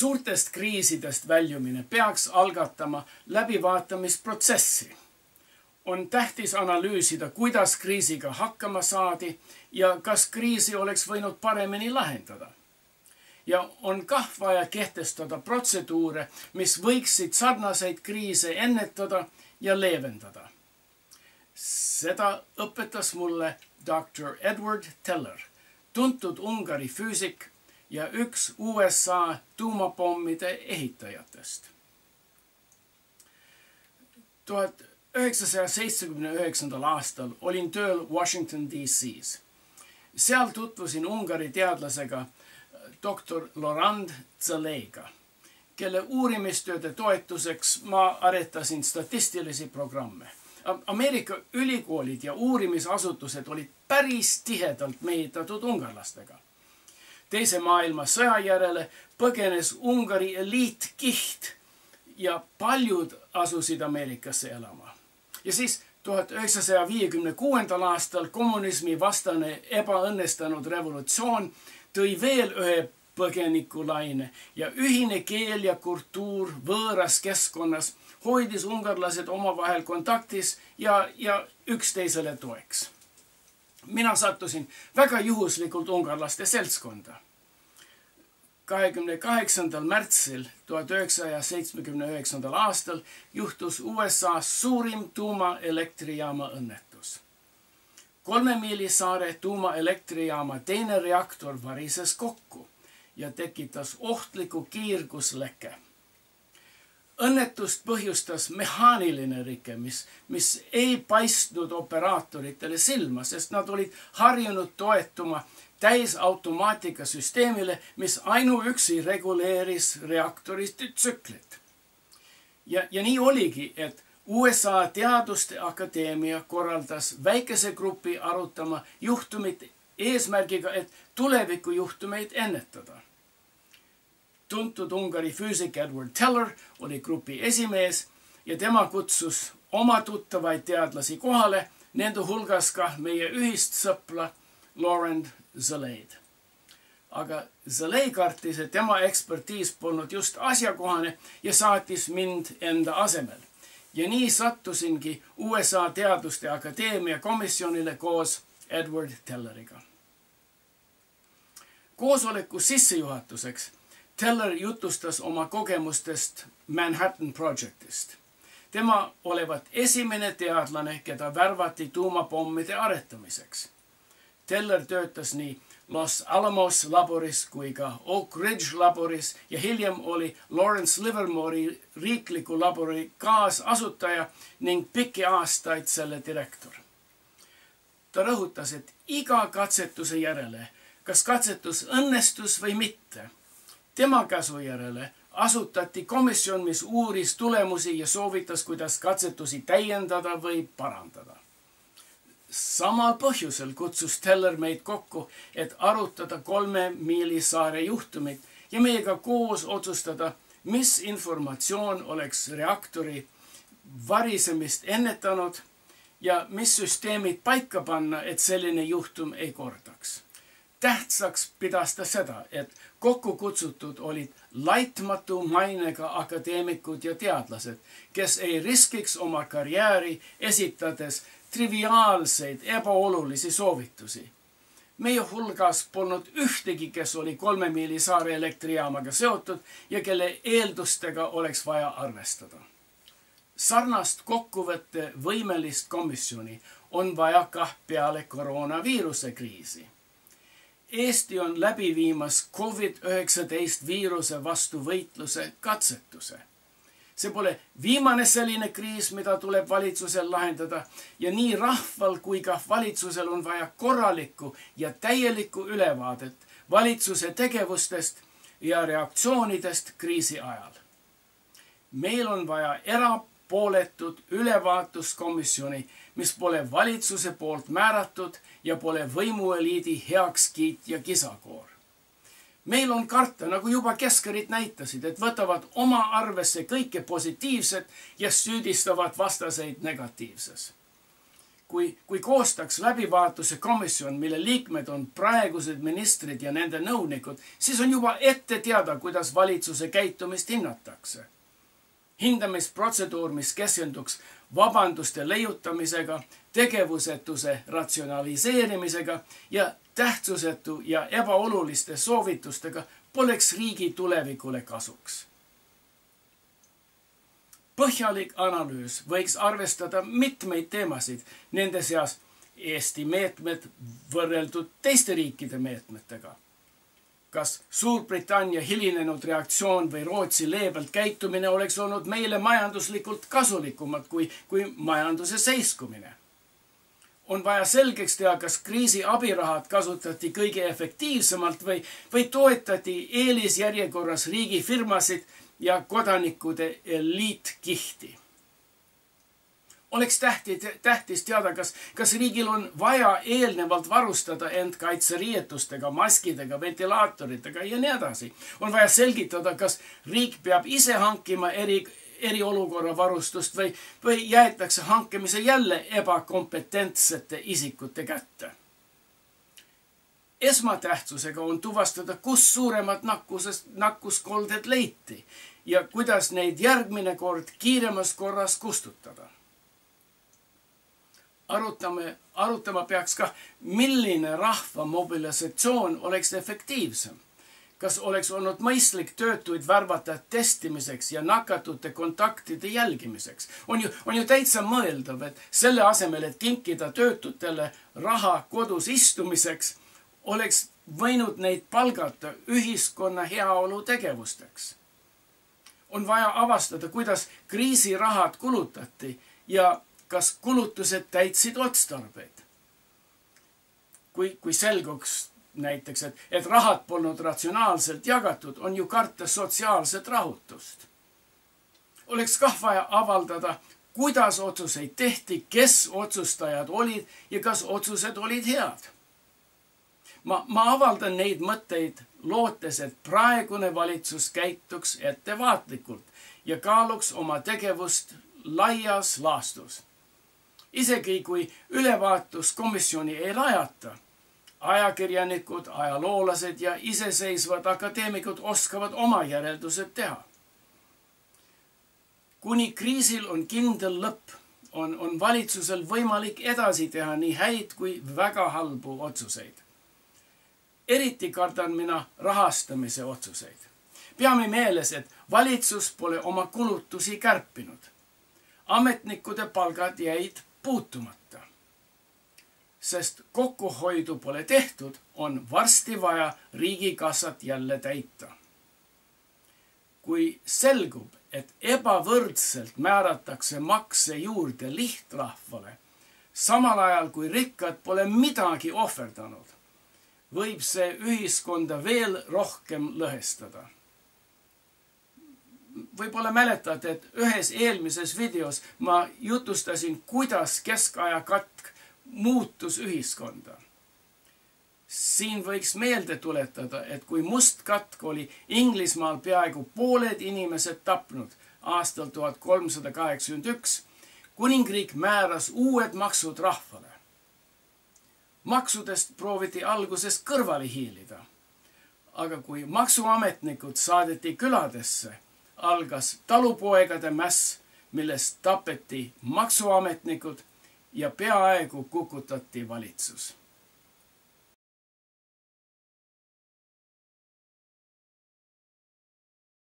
suurtest kriisidest väljumine peaks algatama läbivaatamisprotsessi. on tähtis analüüsida, kuidas kriisiga hakkama saadi ja kas kriisi oleks võinud paremini lahendada. ja on kah vaja kehtestada protseduure, mis võiksid sarnaseid kriise ennetada ja leevendada. seda õpetas mulle doktor Edward Teller, tuntud Ungari füüsik ja üks USA üheksasaja seitsmekümne üheksandal aastal olin tööl Washington DC-s. seal tutvusin Ungari teadlasega doktor Laurent Zaleiga, kelle uurimistööde toetuseks ma aretasin statistilisi programme. Ameerika ülikoolid ja uurimisasutused olid päris tihedalt mehitatud ungarlastega teise maailmasõja järele põgenes Ungari eliitkiht ja paljud asusid Ameerikasse elama. ja siis tuhat üheksasaja viiekümne kuuendal aastal kommunismi vastane ebaõnnestunud revolutsioon tõi veel ühe põgenikulaine ja ühine keel ja kultuur võõras keskkonnas hoidis ungarlased omavahel kontaktis ja, ja üksteisele toeks mina sattusin väga juhuslikult ungarlaste seltskonda. kahekümne kaheksandal märtsil tuhat üheksasaja seitsmekümne üheksandal aastal juhtus USA-s suurim tuumaelektrijaama õnnetus. kolme miili saare tuumaelektrijaama teine reaktor varises kokku ja tekitas ohtliku kiirgusleke õnnetust põhjustas mehaaniline rike, mis, mis ei paistnud operaatoritele silma, sest nad olid harjunud toetuma täisautomaatika süsteemile, mis ainuüksi reguleeris reaktori tsüklit. ja, ja nii oligi, et USA Teaduste Akadeemia korraldas väikese grupi arutama juhtumit eesmärgiga, et tulevikujuhtumeid ennetada tuntud Ungari füüsik Edward Teller oli grupi esimees ja tema kutsus oma tuttavaid teadlasi kohale, nende hulgas ka meie ühist sõpra Laurent Zaleid. aga Zalei kartis, et tema ekspertiis polnud just asjakohane ja saatis mind enda asemel. ja nii sattusingi USA Teaduste Akadeemia komisjonile koos Edward Telleriga. koosoleku sissejuhatuseks Teller jutustas oma kogemustest Manhattan Projectist. tema olevat esimene teadlane, keda värvati tuumapommide aretamiseks. Teller töötas nii Los Alamos laboris kui ka Oak Ridge laboris ja hiljem oli Lawrence Livermore'i riikliku labori kaasasutaja ning pikki aastaid selle direktor. ta rõhutas, et iga katsetuse järele, kas katsetus õnnestus või mitte tema käsu järele asutati komisjon, mis uuris tulemusi ja soovitas, kuidas katsetusi täiendada või parandada. samal põhjusel kutsus Teller meid kokku, et arutada kolme miili saare juhtumit ja meiega koos otsustada, mis informatsioon oleks reaktori varisemist ennetanud ja mis süsteemid paika panna, et selline juhtum ei kordaks tähtsaks pidas ta seda, et kokku kutsutud olid laitmatu mainega akadeemikud ja teadlased, kes ei riskiks oma karjääri esitades triviaalseid ebaolulisi soovitusi. meie hulgas polnud ühtegi, kes oli kolme miili saare elektrijaamaga seotud ja kelle eeldustega oleks vaja arvestada. sarnast kokkuvõtte võimelist komisjoni on vaja kah peale koroonaviiruse kriisi Eesti on läbi viimas Covid-19 viiruse vastu võitluse katsetuse. see pole viimane selline kriis, mida tuleb valitsusel lahendada ja nii rahval kui ka valitsusel on vaja korralikku ja täielikku ülevaadet valitsuse tegevustest ja reaktsioonidest kriisi ajal. meil on vaja erapooletut ülevaatuskomisjoni mis pole valitsuse poolt määratud ja pole võimueliidi heakskiit ja kisakoor. meil on karta, nagu juba keskerid näitasid, et võtavad oma arvesse kõike positiivset ja süüdistavad vastaseid negatiivses. kui, kui koostaks läbivaatuse komisjon, mille liikmed on praegused ministrid ja nende nõunikud, siis on juba ette teada, kuidas valitsuse käitumist hinnatakse. Hindamisprotseduur, mis keskenduks vabanduste leiutamisega, tegevusetuse ratsionaliseerimisega ja tähtsusetu ja ebaoluliste soovitustega poleks riigi tulevikule kasuks. põhjalik analüüs võiks arvestada mitmeid teemasid, nende seas Eesti meetmed võrreldud teiste riikide meetmetega. Kas Suurbritannia hilinenud reaktsioon või Rootsi leebelt käitumine oleks olnud meile majanduslikult kasulikumad kui, kui majanduse seiskumine on vaja selgeks teha, kas kriisi abirahad kasutati kõige efektiivsemalt või, või toetati eelisjärjekorras riigifirmasid ja kodanikude eliitkihti. Oleks tähti, tähtis teada, kas, kas riigil on vaja eelnevalt varustada end kaitseriietustega, maskidega, ventilaatoritega ja nii edasi. on vaja selgitada, kas riik peab ise hankima eri, eriolukorra varustust või, või jäetakse hankimise jälle ebakompetentsete isikute kätte. esmatähtsusega on tuvastada, kus suuremad nakkusest, nakkuskolded leiti ja kuidas neid järgmine kord kiiremas korras kustutada. Arutame, arutama peaks ka, milline rahva mobilisatsioon oleks efektiivsem kas oleks olnud mõistlik töötuid värvata testimiseks ja nakatute kontaktide jälgimiseks. on ju, on ju täitsa mõeldav, et selle asemel, et kinkida töötutele raha kodus istumiseks, oleks võinud neid palgata ühiskonna heaolu tegevusteks. on vaja avastada, kuidas kriisirahad kulutati ja kas kulutused täitsid otstarbeid. kui, kui selguks näiteks, et, et rahad polnud ratsionaalselt jagatud, on ju karta sotsiaalset rahutust. oleks kah vaja avaldada, kuidas otsuseid tehti, kes otsustajad olid ja kas otsused olid head. ma, ma avaldan neid mõtteid lootes, et praegune valitsus käituks ettevaatlikult ja kaaluks oma tegevust laias laastus. Isegi kui ülevaatuskomisjoni ei rajata ajakirjanikud, ajaloolased ja iseseisvad akadeemikud oskavad oma järeldused teha. kuni kriisil on kindel lõpp, on, on valitsusel võimalik edasi teha nii häid kui väga halbu otsuseid. eriti kardan mina rahastamise otsuseid. peame meeles, et valitsus pole oma kulutusi kärpinud. ametnikude palgad jäid puutumata sest kokkuhoidu pole tehtud, on varsti vaja riigikassat jälle täita. kui selgub, et ebavõrdselt määratakse makse juurde lihtrahvale, samal ajal kui rikkad pole midagi ohverdanud, võib see ühiskonda veel rohkem lõhestada. Võib-olla mäletate, et ühes eelmises videos ma jutustasin, kuidas keskaja katk muutus ühiskonda. siin võiks meelde tuletada, et kui must katk oli Inglismaal peaaegu pooled inimesed tapnud aastal tuhat kolmsada kaheksakümmend üks, kuningriik määras uued maksud rahvale. maksudest prooviti alguses kõrvale hiilida. aga kui maksuametnikud saadeti küladesse, algas talupoegade mäss, millest tapeti maksuametnikud ja peaaegu kukutati valitsus